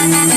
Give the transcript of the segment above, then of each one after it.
na na na.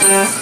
Yeah.